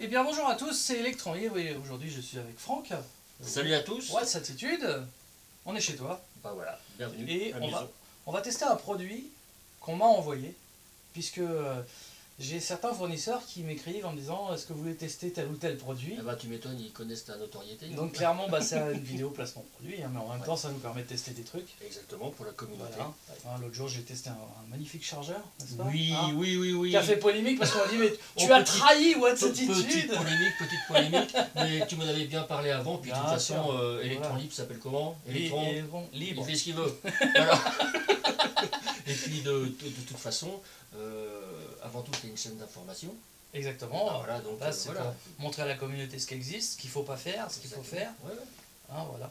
Eh bien bonjour à tous, c'est Electron et oui, aujourd'hui je suis avec Franck. Salut à tous. Ouais, Attitude? On est chez toi. Bah voilà, bienvenue. Et à on va, on va tester un produit qu'on m'a envoyé. Puisque euh, j'ai certains fournisseurs qui m'écrivent en me disant est-ce que vous voulez tester tel ou tel produit Ah bah tu m'étonnes, ils connaissent ta notoriété. Donc clairement bah, c'est une vidéo placement de produit, hein, mais en même temps ça nous permet de tester des trucs. Exactement, pour la communauté. Voilà. Hein, L'autre jour j'ai testé un, un magnifique chargeur, n'est-ce pas Oui, Hein oui, oui, oui. Qui a fait polémique parce qu'on a dit mais Oh, tu as petit- trahi What's Petite Attitude polémique, petite polémique, mais tu m'en avais bien parlé avant, puis de toute façon, euh, Electron Voilà. Libre s'appelle comment Electron, bon, il libre. fait ce qu'il veut. Voilà. Et puis de, de- de toute façon, euh, avant tout c'est une chaîne d'information. Exactement. Ah, voilà, donc Là, euh, c'est voilà. pour montrer à la communauté ce qui existe, ce qu'il faut pas faire, ce qu'il faut faire. Ouais, ouais. Hein, voilà.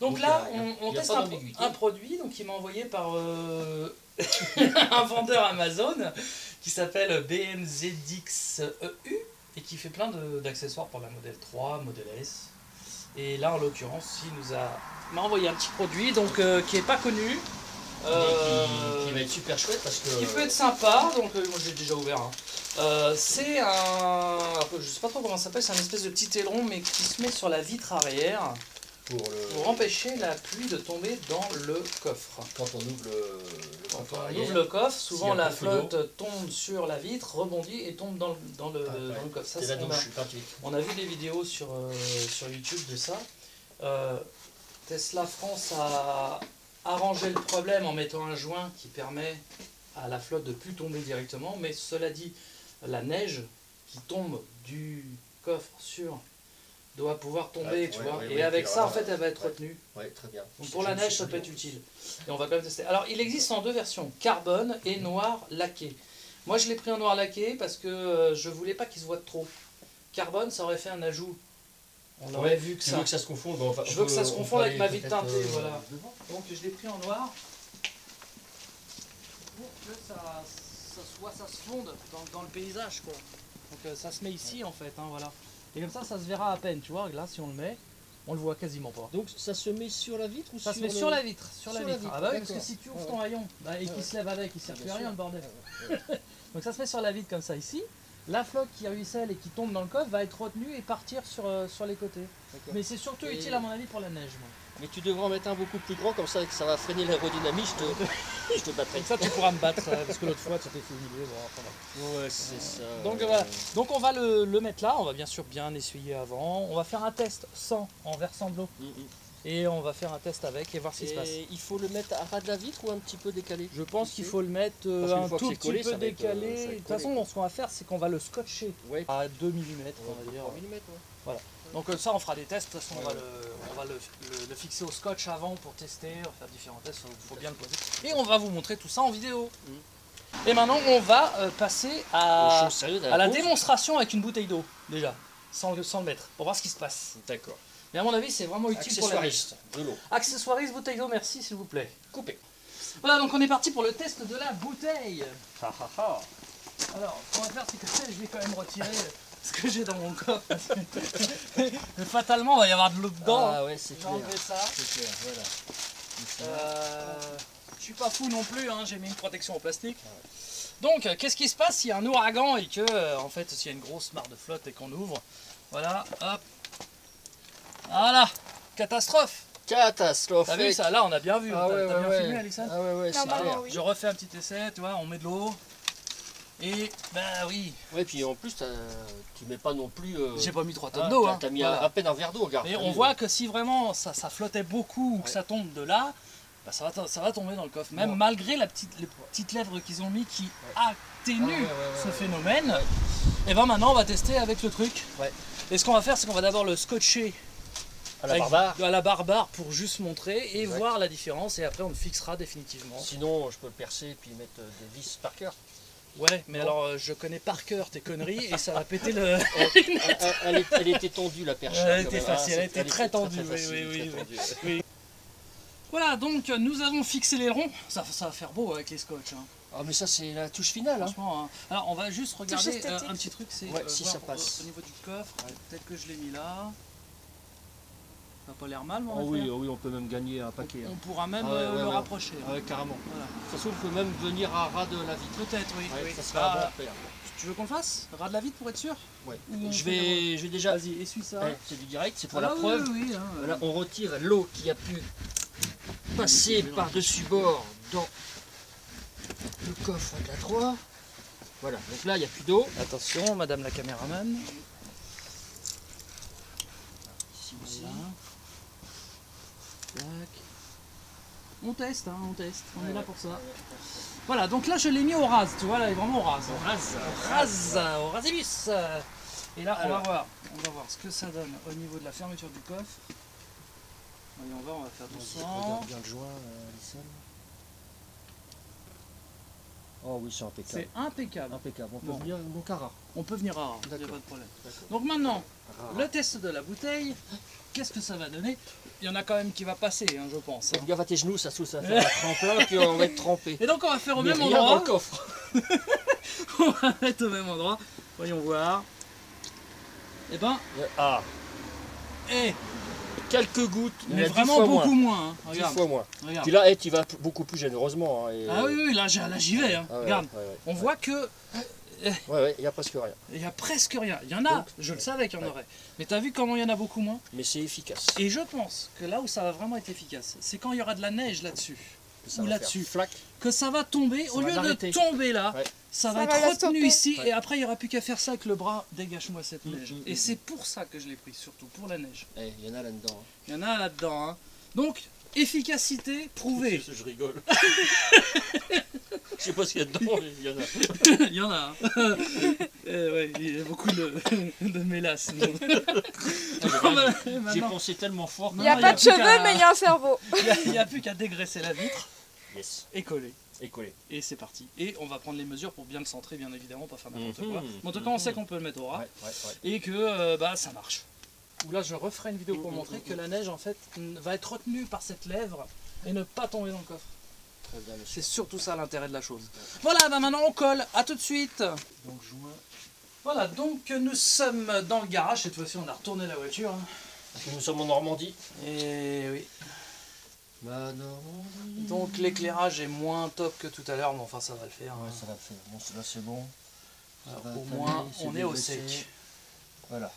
Donc, Donc là, a- on, teste un, un produit donc, qui m'a envoyé par euh, un vendeur Amazon qui s'appelle BMZXEU et qui fait plein d'accessoires pour la modèle 3, modèle S. Et là, en l'occurrence, il nous a m'a envoyé un petit produit donc euh, qui est pas connu. Euh, qui, qui va être super chouette parce que. qui peut être sympa, donc euh, moi j'ai déjà ouvert. hein. Euh, c'est un. je sais pas trop comment ça s'appelle, c'est un espèce de petit aileron mais qui se met sur la vitre arrière pour le. pour empêcher la pluie de tomber dans le coffre. Quand on ouvre le, Quand coffre on arrière, ouvre le coffre, souvent la flotte tombe sur la vitre, rebondit et tombe dans le, dans le, Ah, ouais. dans le coffre. Ça, on, a, on a vu des vidéos sur, sur YouTube de ça. Tesla France a arrangé le problème en mettant un joint qui permet à la flotte de plus tomber directement, mais cela dit, la neige qui tombe du coffre sur doit pouvoir tomber, Ouais, tu ouais, vois. ouais, et avec ça, en fait, elle va être retenue. Ouais, très bien. Donc pour la neige, ça peut être utile. Et on va quand même tester. Alors il existe en deux versions, carbone et noir laqué. Moi je l'ai pris en noir laqué parce que euh, je voulais pas qu'il se voit trop. Carbone, ça aurait fait un ajout. On aurait Ouais, vu que ça. veux que ça se confonde Je veux que ça se on confonde peut avec ma vitre peut-être, teintée, euh, voilà. Donc je l'ai pris en noir pour que ça, ça soit, ça se fonde dans, dans le paysage quoi. Donc euh, ça se met ici en fait, hein, voilà. Et comme ça, ça se verra à peine, tu vois. Là, si on le met, on le voit quasiment pas. Donc ça se met sur la vitre ou Ça sur se met le- sur la vitre, sur, la Sur la vitre. vitre, Ah bah oui, parce que si tu ouvres Ouais, ton rayon bah, et qu'il ouais. se lève avec, il ne sert plus à rien le bordel. Ouais. Donc ça se met sur la vitre comme ça ici. La flotte qui ruisselle et qui tombe dans le coffre va être retenue et partir sur, euh, sur les côtés. Mais c'est surtout Et- utile à mon avis pour la neige. moi. Mais tu devrais en mettre un beaucoup plus grand, comme ça que ça va freiner l'aérodynamie, je te, je te battrai. Comme ça tu pourras me battre euh, parce que l'autre fois tu t'es fait humilier. bon, enfin, voilà. Ouais, c'est ça. Donc voilà. Donc on va le, le mettre là, on va bien sûr bien essuyer avant. On va faire un test sans en versant de l'eau. Mm, mm. Et on va faire un test avec et voir ce qui se passe. Il faut le mettre à ras de la vitre ou un petit peu décalé Je pense qu'il faut le mettre euh, un tout petit collé, peu euh, décalé. De toute façon, ce qu'on va faire, c'est qu'on va le scotcher Ouais. à 2 mm, on va dire. 3 mm, ouais. Donc euh, ça, on fera des tests. De toute façon, on va, le, on va le, le- le fixer au scotch avant pour tester. On va faire différents tests. Il faut bien le poser. Et on va vous montrer tout ça en vidéo. Mhm. Et maintenant, on va passer à, la démonstration avec une bouteille d'eau, déjà, sans, sans le mettre, pour voir ce qui se passe. D'accord. Mais à mon avis, c'est vraiment utile pour la Accessoiriste, de l'eau. Accessoiriste bouteille d'eau, merci s'il vous plaît. Coupé. Voilà, donc on est parti pour le test de la bouteille. Ha ha ha. Alors, ce qu'on va faire, c'est que je vais quand même retirer ce que j'ai dans mon coffre. Mais fatalement, il va y avoir de l'eau dedans. hein. Ah ouais, c'est clair. ça. C'est clair, voilà. Euh, je suis pas fou non plus, hein, j'ai mis une protection en plastique. Donc, euh, qu'est-ce qui se passe s'il y a un ouragan et que, euh, en fait, s'il y a une grosse mare de flotte et qu'on ouvre? Voilà, hop. Voilà, catastrophe. Catastrophe. T'as vu ça Là, on a bien vu. Ah T'as ouais, t'as ouais, bien ouais. filmé, Alison Ah ouais, ouais, c'est clair. oui. Je refais un petit essai, tu vois, on met de l'eau. Et, bah oui, Ouais, puis en plus, tu mets pas non plus. euh, j'ai pas mis 3 tonnes ah, d'eau. t'as- Hein. T'as mis Voilà. à, à peine un verre d'eau, regarde. Et on voit que si vraiment ça, ça flottait beaucoup ou que Ouais. ça tombe de là, bah ça, va, ça va tomber dans le coffre. Même Ouais. malgré la petite, les petites lèvres qu'ils ont mis qui atténuent Ah ouais, ouais, ouais, ce ouais. phénomène. Et ben maintenant on va tester avec le truc. Ouais. Et ce qu'on va faire c'est qu'on va d'abord le scotcher À la avec- barbare. à la barbare pour juste montrer et Exact. voir la différence et après on le fixera définitivement. Sinon, je peux le percer et puis mettre euh, des vis par cœur. Ouais, mais Non. alors euh, je connais par cœur tes conneries et ça va péter le. Elle, elle- elle est- elle était tendue, la perche. Elle quand était facile, Ah, elle était très tendue. Voilà, donc euh, nous avons fixé l'aileron. Ça, ça va faire beau avec les scotch. hein. Ah, mais ça, c'est la touche finale. Hein. Franchement, hein. alors on va juste regarder euh, un petit truc, c'est Ouais, euh, si voir ça passe. Au, au niveau du coffre, peut-être que je l'ai mis là. Ça va pas l'air mal, Oh oui, oh oui, on peut même gagner un paquet. hein. On pourra même Ah ouais, euh, ouais, le ouais. rapprocher. Ah ouais, carrément. Voilà. Toute façon, on peut même venir à ras de la vitre. Peut-être, oui. Oui. ça Ah, bon tu veux qu'on le fasse? Ras de la vitre pour être sûr? Ouais. Ou on Je vais, je vais déjà. Vas-y, essuie ça. Ouais, c'est du direct, c'est pour Ah la oui, preuve. Oui, oui, hein, Voilà, on retire l'eau qui a pu passer par-dessus bord dans le coffre de la 3. Voilà, donc là, il n'y a plus d'eau. Attention, madame la caméraman. Ici aussi. Voilà. Tac. On teste, hein, on teste. On Ouais, est là ouais. pour ça. Voilà, donc là je l'ai mis au ras, tu vois, là il est vraiment au ras. On rase. Au ras, au rasibus. Et là, on Alors. va voir. On va voir ce que ça donne au niveau de la fermeture du coffre. Voyons voir, on va faire doucement. Regarde bien le joint, euh. Oh oui, c'est impeccable. C'est impeccable. Impeccable. On peut Bon. venir donc à. On peut venir à ras, il n'y a D'accord. pas de problème. Donc maintenant, Ras. le test de la bouteille, qu'est-ce que ça va donner? Il y en a quand même qui va passer, hein, je pense. hein. À tes genoux, ça se trouve, ça va un tremplin, puis on va être trempé. Et donc on va faire au Mais même rien dans endroit. le coffre. on va mettre au même endroit. Voyons voir. Et ben, Ah, eh, quelques gouttes, mais vraiment beaucoup moins. moins. hein. Fois moins. regarde. Puis là, eh, tu vas beaucoup plus généreusement. hein, et- Ah oui, oui, là, j'y vais. hein. Ah ouais, Regarde, ouais, ouais. on voit que Ouais, ouais, il n'y a presque rien. il y a presque rien. Il y en a, Donc, je le savais qu'il y en aurait. Mais t'as vu comment il y en a beaucoup moins? Mais c'est efficace. Et je pense que là où ça va vraiment être efficace, c'est quand il y aura de la neige là-dessus. Ou là-dessus. Que ça va tomber, Ça au va lieu de tomber là, Ouais. ça va Ça être va retenu ici Ouais. et après il n'y aura plus qu'à faire ça avec le bras. Dégage-moi cette Mm, neige. mm, Et mm. c'est pour ça que je l'ai pris, surtout pour la neige. Eh, Il y en a là-dedans. hein. Il y en a là-dedans. hein. Donc, efficacité prouvée. Je, je rigole. Je sais pas ce qu'il y a dedans, mais il y en a. il y en a. hein. Eh ouais, il y a beaucoup de, de mélasse. J'ai pensé tellement fort. Il n'y a pas y a de cheveux, mais il y a un cerveau. il n'y a, plus qu'à dégraisser la vitre Yes. et coller. Et collé. Et c'est parti. Et on va prendre les mesures pour bien le centrer, bien évidemment, pas faire n'importe Mhm. quoi. Mais en tout cas, on sait qu'on peut le mettre au ras Ouais, ouais, ouais. et que euh, bah, ça marche. Là, je referai une vidéo pour Mhm, montrer mhm. que la neige, en fait, va être retenue par cette lèvre et ne pas tomber dans le coffre. Très bien, monsieur. C'est surtout ça l'intérêt de la chose. Voilà, bah maintenant on colle. À tout de suite. Donc, joint. Voilà, donc nous sommes dans le garage. Cette fois-ci, on a retourné la voiture. hein. Parce que nous sommes en Normandie. Et oui. Donc l'éclairage est moins top que tout à l'heure, mais enfin ça va le faire. hein. Ouais, ça va le faire. Bon, là, c'est bon. Alors, au moins, on est au sec. Voilà.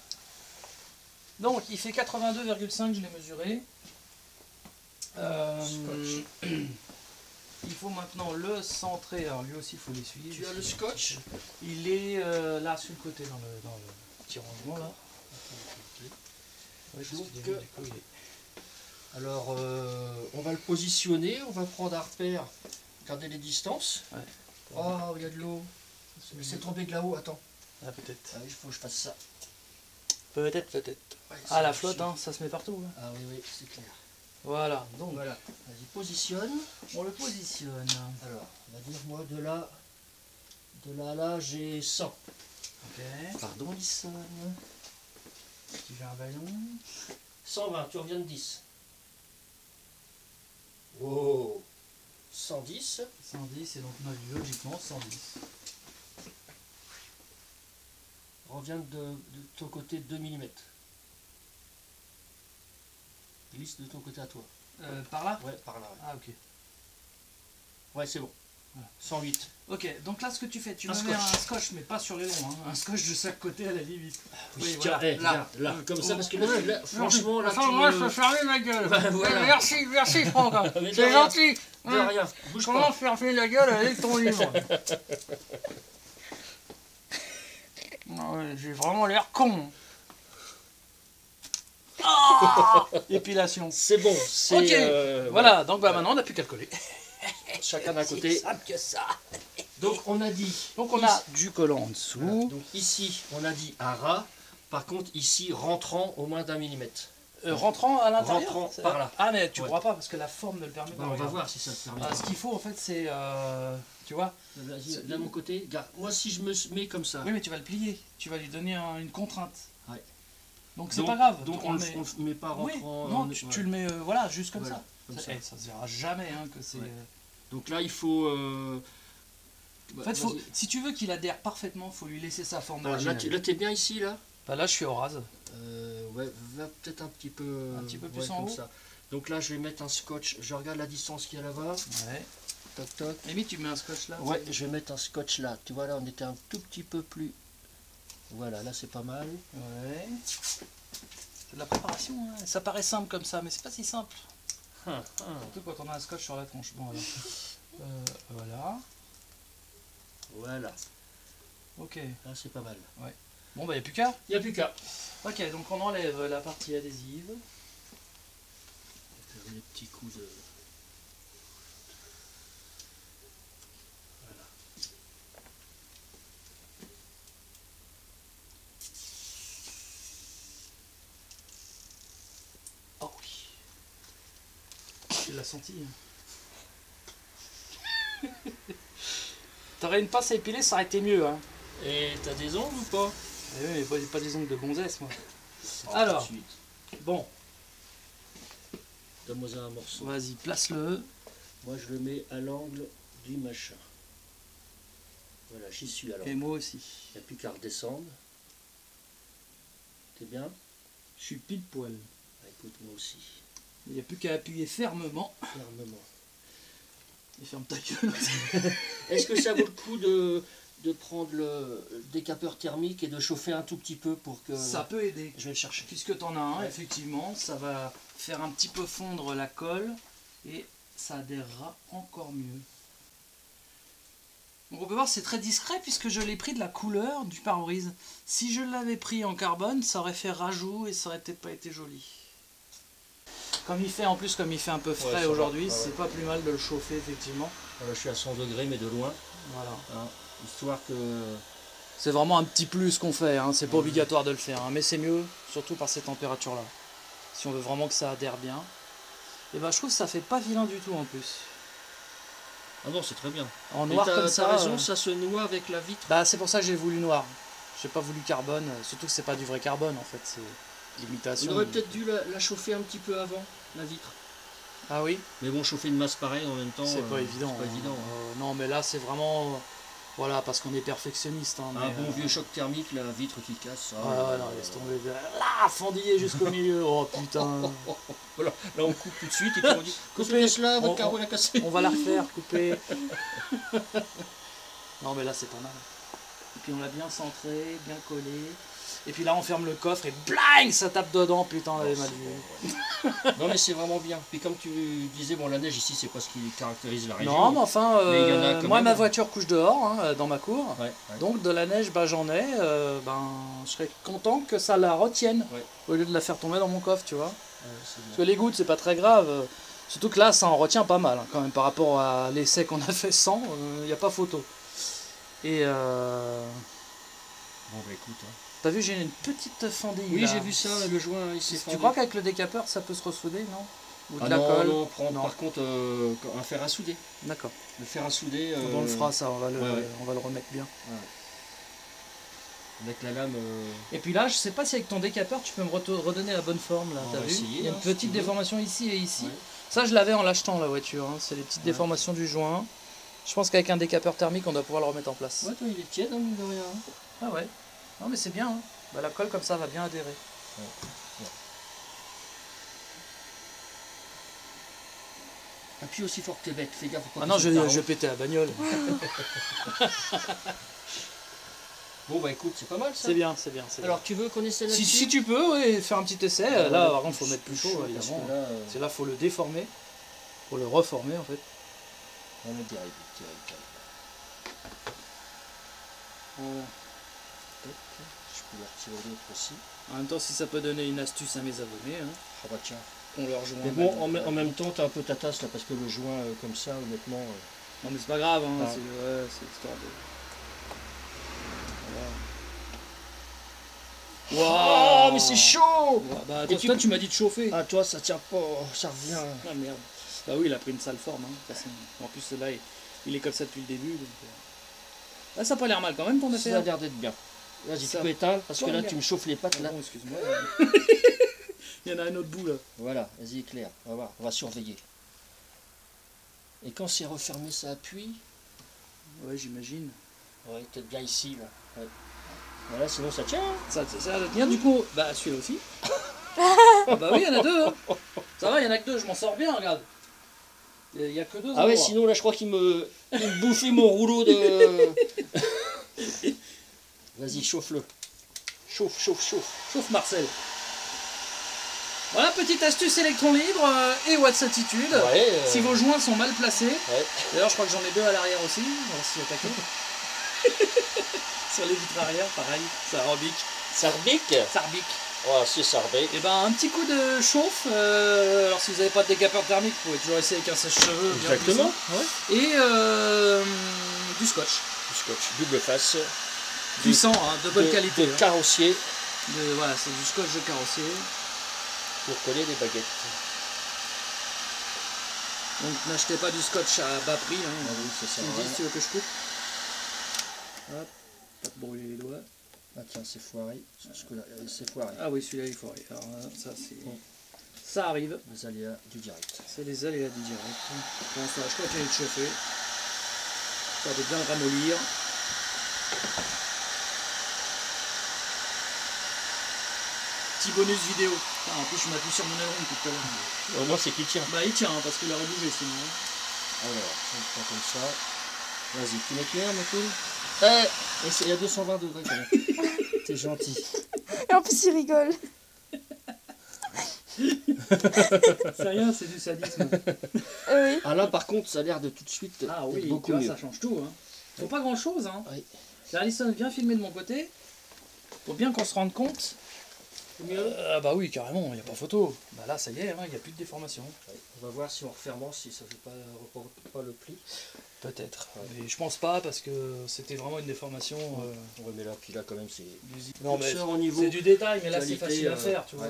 Donc il fait 82,5, je l'ai mesuré. Euh, il faut maintenant le centrer. Alors lui aussi, il faut l'essuyer. Tu as le scotch? Il est euh, là sur le côté dans le, dans le petit rangement là. Ouais, Donc, euh, coup, est- Alors, euh, on va le positionner, on va prendre un repère, garder les distances. Ouais. Oh, il y a de l'eau. C'est tombé de là-haut, attends. Ah, peut-être. Ah, il faut que je fasse ça. Peut-être, peut-être. Ouais, Ah, la flotte, hein, ça se met partout. hein. Ah oui, oui, c'est clair. Voilà, donc Voilà, vas-y, positionne. on le positionne. Alors, on va dire, moi, de là, de là à là, j'ai 100. Ok. Pardon, Alison. Tu veux un ballon 120, tu reviens de 10. Wow. 110. 110 et donc logiquement 110. Reviens de, de ton côté 2 mm. Glisse de ton côté à toi. Euh, par là? Ouais, par là. Ouais, Ah ok. Ouais, c'est bon. Voilà. 108. Ok, donc là ce que tu fais, tu Un me mets un scotch mais pas sur les longs, hein. un scotch de chaque côté à la limite. Oui, Tiens, voilà, là. là, Euh, comme ça, parce que là, là, franchement, là, Enfin, tu moi me- je peux fermer ma gueule. Voilà. Merci, merci Franck. C'est gentil. De rien, bouge Comment pas. fermer la gueule avec ton livre Ah J'ai vraiment l'air con. Ah Épilation. C'est bon, c'est... Ok, euh, Voilà, donc bah, maintenant on n'a plus qu'à le coller. Chacun d'un côté. simple que ça. Donc, on a dit... Donc on a du collant en dessous. Voilà, Donc ici, on a dit à ras. Par contre, ici, rentrant au moins d'un millimètre. Euh, rentrant à l'intérieur Rentrant par là. Ah mais tu Ouais. pourras pas parce que la forme ne le permet pas. Bah, on va voir si ça te permet. Ah, ce qu'il faut en fait c'est... euh, tu vois de mon côté. Moi, si je me mets comme ça, Oui mais tu vas le plier. Tu vas lui donner un- une contrainte. Ouais. Donc c'est pas grave. Donc, on, le le- mets- on le met pas Oui, rentrant. non, on- tu, ouais, tu le mets euh, voilà, juste comme Voilà, ça. comme ça, ça. eh, ça se verra jamais hein, que c'est... Ouais. Euh, Donc là, il faut. euh, En bah, fait, faut- si tu veux qu'il adhère parfaitement, faut lui laisser sa forme Voilà, là, t'es bien ici, là Bah là, je suis au rase. Euh, ouais, va peut-être un petit peu, Un petit peu plus ouais, en comme haut. ça. Donc là, je vais mettre un scotch. Je regarde la distance qu'il y a là-bas. Ouais. Toc toc. Amy, tu mets un scotch là Ouais, je vais mettre un scotch là. Tu vois là, on était un tout petit peu plus. Voilà, là c'est pas mal. Ouais. C'est de la préparation, hein. ça paraît simple comme ça, mais c'est pas si simple. Hum, Surtout quand on a un scotch sur la tronche. Bon, alors. Euh, voilà. Voilà, Ok. là c'est pas mal. Bon, bah, il n'y a plus qu'à. Il n'y a plus qu'à. Ok, donc on enlève la partie adhésive. Faire des petits coups de. Oh oui. L'as senti. hein. T'aurais une pince à épiler, ça aurait été mieux. Hein. Et t'as des ongles ou pas? Eh oui, mais pas, des ongles de gonzesse, moi. Oh, Alors. Bon, Donne-moi un morceau. vas-y, place-le. Moi je le mets à l'angle du machin. Voilà, j'y suis alors. Et Il moi aussi. n'y a plus qu'à redescendre. T'es bien? Je suis pile poil. Bah, Écoute, moi aussi. Il n'y a plus qu'à appuyer fermement. Fermement. Et ferme ta gueule. Est-ce que ça vaut le coup de, de prendre le décapeur thermique et de chauffer un tout petit peu pour que. Ça peut aider. Je vais le chercher. Puisque tu en as un, Ouais. effectivement, ça va faire un petit peu fondre la colle et ça adhérera encore mieux. Donc on peut voir c'est très discret puisque je l'ai pris de la couleur du pare-brise. Si je l'avais pris en carbone, ça aurait fait rajout et ça aurait peut-être pas été joli. Comme il fait en plus comme il fait un peu frais aujourd'hui, Ouais, ouais. c'est pas plus mal de le chauffer effectivement. Euh, je suis à 100 degrés, mais de loin. Voilà. hein, histoire que. C'est vraiment un petit plus qu'on fait, hein. c'est pas obligatoire de le faire, hein. mais c'est mieux, surtout par ces températures-là. Si on veut vraiment que ça adhère bien. Et ben je trouve que ça fait pas vilain du tout en plus. Ah non, c'est très bien. En noir comme ça. raison, euh, ça se noie avec la vitre. Bah c'est pour ça que j'ai voulu noir. J'ai pas voulu carbone, euh, surtout que c'est pas du vrai carbone en fait, c'est On l'imitation. aurait peut-être dû la, la chauffer un petit peu avant, la vitre. Ah oui, Mais bon, chauffer une masse pareille en même temps. c'est euh, pas évident. c'est pas hein. évident. hein. Euh, non mais là c'est vraiment. euh, voilà, parce qu'on est perfectionniste. hein, Un bon euh, vieux choc thermique, la vitre qui casse. euh, non, laisse tomber. Là, fendillé jusqu'au milieu. Oh putain. Voilà, là on coupe tout de suite et puis on dit Coupez. Cela, On- votre carreau l'a cassé. On va la refaire, couper. non mais là c'est pas mal. Et puis on l'a bien centré, bien collé. Et puis là on ferme le coffre et bling ça tape dedans, putain on avait mal vu. Non mais c'est vraiment bien. Puis comme tu disais, bon la neige ici c'est pas ce qui caractérise la région. Non mais enfin, euh, moi même. ma voiture couche dehors, hein, dans ma cour. Ouais, ouais. Donc de la neige, bah, j'en ai. euh, ben, je serais content que ça la retienne au lieu de la faire tomber dans mon coffre, tu vois. Parce que les gouttes, c'est pas très grave. euh, Surtout que là, ça en retient pas mal, hein, quand même, par rapport à l'essai qu'on a fait sans, il n'y a pas photo. Et euh, écoute. hein. t'as vu, j'ai une petite fendille. Oui j'ai vu ça, le joint il s'est Tu crois qu'avec le décapeur, ça peut se ressouder, non Ou de ah la non, colle non, prends Non. par contre euh, un fer à souder. D'accord. Le fer à souder euh, On le fera, ça, on va le, ouais, ouais. on va le remettre bien. avec la lame. euh, Et puis là, je sais pas si avec ton décapeur, tu peux me redonner la bonne forme, là, t'as vu essayer, Il y a hein, une petite déformation ici et ici. ouais. Ça, je l'avais en l'achetant, la voiture. hein. C'est les petites Ouais. déformations du joint. Je pense qu'avec un décapeur thermique, on doit pouvoir le remettre en place. Ouais, toi il est tiède hein, mine de rien. Ah ouais. Non mais c'est bien. hein. Bah, la colle comme ça va bien adhérer. Appuie aussi fort que t'es bête, fais gaffe. faut pas Ah non, je, je vais péter la bagnole. Bon bah écoute, c'est pas mal ça. C'est bien, c'est bien. c'est bien. Alors tu veux qu'on essaie si, là-dessus si tu peux, ouais, faire un petit essai. Euh, là, par contre, faut mettre plus chaud, évidemment. là, euh, C'est là, faut le déformer. Faut le reformer, en fait. on direct, direct. Je peux leur tirer l'autre aussi. En même temps, si ça peut donner une astuce à mes abonnés, hein, Ah bah tiens. on leur joint. Mais bon, en, me- en même temps, t'as un peu ta tasse là, parce que le joint euh, comme ça, honnêtement. euh, Non mais c'est pas grave, hein, Ah. c'est ouais, c'est histoire de. Voilà. Oh, mais c'est chaud Ouais, Bah, Et tu- toi tu m'as dit de chauffer. Ah, toi, ça tient pas, ça revient. Ah merde. Bah oui, il a pris une sale forme. Hein. En plus, là, il, il est comme ça depuis le début. Donc, euh. Ah, ça a pas l'air mal quand même ton Ça a affaire. l'air d'être bien. Vas-y, tu Ça- peux éteindre, parce que là, tu me chauffes les pattes là. Pardon, excuse-moi. il y en a un autre bout là. Voilà, vas-y, éclaire. On va voir, on va surveiller. Et quand c'est refermé, ça appuie. Ouais, j'imagine. Ouais, peut-être bien ici, là. Ouais. Voilà, sinon ça tient. Ça, ça, ça va tenir du coup. Bah celui-là aussi. ah bah oui, il y en a deux. hein. Ça va, il y en a que deux, je m'en sors bien, regarde. Il y a que deux. Ah ouais, sinon là je crois qu'il me, il me bouffait mon rouleau de. Vas-y, chauffe-le. Chauffe, chauffe, chauffe. Sauf Marcel. Voilà, petite astuce électron libre euh, et watts attitude. Ouais. euh, Si vos joints sont mal placés, ouais. d'ailleurs je crois que j'en ai deux à l'arrière aussi, on va s'y attaquer. Sur les vitres arrière, pareil, ça rebique, ça rebique. Ouais, c'est ça rebique. Et ben un petit coup de chauffe, euh, alors si vous n'avez pas de décapeur thermique, vous pouvez toujours essayer avec un sèche-cheveux. bien Exactement. puissant. Et euh, du scotch. Du scotch, double face. Puissant, hein, de bonne de, qualité. De hein. carrossier De- voilà, c'est du scotch de carrossier. pour coller les baguettes. Donc n'achetez pas du scotch à bas prix. Hein. Ah oui, c'est ça. Tu me dis si tu veux que je coupe. Hop, pas te brûler les doigts. Ah tiens, c'est foiré. Là, euh, c'est foiré. Ah oui, celui-là il faut arrêter. Alors là, ça c'est. Bon. Ça arrive. Les aléas du direct. C'est les aléas du direct. Pour l'instant, je continue de chauffer. Ça de bien ramollir. Petit bonus vidéo. En plus, je m'appuie sur mon aileron tout à l'heure. Au moins, c'est qu'il tient. Bah, il tient hein, parce qu'il aurait bougé sinon. hein. Alors, on prend comme ça. Vas-y, tu m'éclaires, ma poule Eh, et c'est- il y a 220 degrés quand même. T'es gentil. Et en plus, il rigole. C'est rien, c'est du sadisme. Euh, oui. Ah là, par contre, ça a l'air de tout de suite Ah oui, beaucoup tu vois, mieux. ça change tout. Hein. Faut pas grand chose. Hein. Oui. Alison, viens filmer de mon côté. Pour bien qu'on se rende compte. Ah bah oui, carrément, il n'y a pas photo. Bah là, ça y est, il n'y a plus de déformation. Ouais, On va voir si en refermant, si ça fait pas, reporte pas le pli. Peut-être. Ouais. Mais je pense pas parce que c'était vraiment une déformation. euh, Ouais, mais là, puis là, quand même, c'est. Non, mais c'est du détail, mais là c'est facile à euh, faire, tu vois.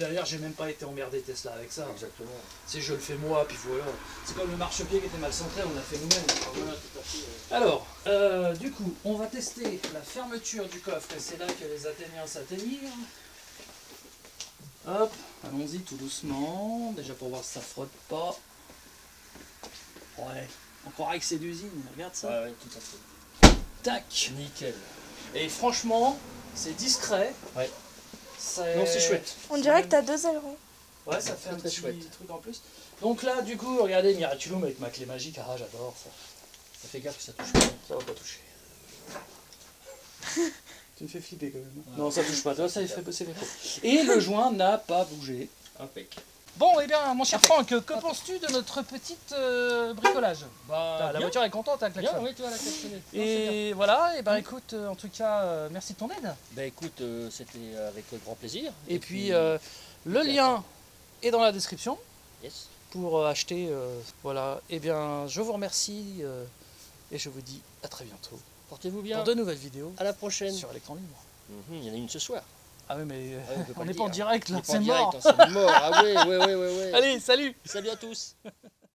D'ailleurs, j'ai même pas été emmerdé Tesla avec ça. Exactement. Si je le fais moi, puis voilà. C'est comme le marchepied qui était mal centré, on l'a fait nous-mêmes. Euh, Alors, euh, du coup, on va tester la fermeture du coffre et c'est là que les atteignants s'atteignirent. Hop, allons-y tout doucement, déjà pour voir si ça frotte pas. Ouais, on croirait que c'est d'usine, regarde ça. Ouais, ouais, tout à fait. Tac Nickel. Et franchement, c'est discret. Ouais. C'est- Non, c'est chouette. On dirait que t'as deux ailerons. Ouais, ça fait un très petit chouette. truc en plus. Donc là, du coup, regardez Miraculum avec ma clé magique. Ah, j'adore ça. Ça fait gaffe que ça touche pas. Ça va pas toucher. tu me fais flipper quand même. hein. Non, ça touche pas. Ça, ça fait c'est fait. Et le joint n'a pas bougé. Impec. Bon, eh bien, mon cher Franck, que penses-tu de notre petite euh, bricolage? Bah, La bien. voiture est contente avec Bien, la oui, tu vois, la klaxonner. Non, c'est. Et voilà, et ben écoute, euh, en tout cas, euh, merci de ton aide. Bah écoute, euh, c'était avec grand plaisir. Et, puis, euh, le lien est dans la description. Yes. pour acheter. euh, voilà. Eh bien, je vous remercie euh, et je vous dis à très bientôt Portez-vous bien. pour de nouvelles vidéos À la prochaine. sur Électron Libre. Mhm, Il y en a une ce soir. Ah oui, mais euh, Ouais, on n'est pas en dire. direct On là, en c'est direct, mort. hein, c'est mort. Ah ouais, ouais, ouais, ouais. Allez, salut Salut à tous.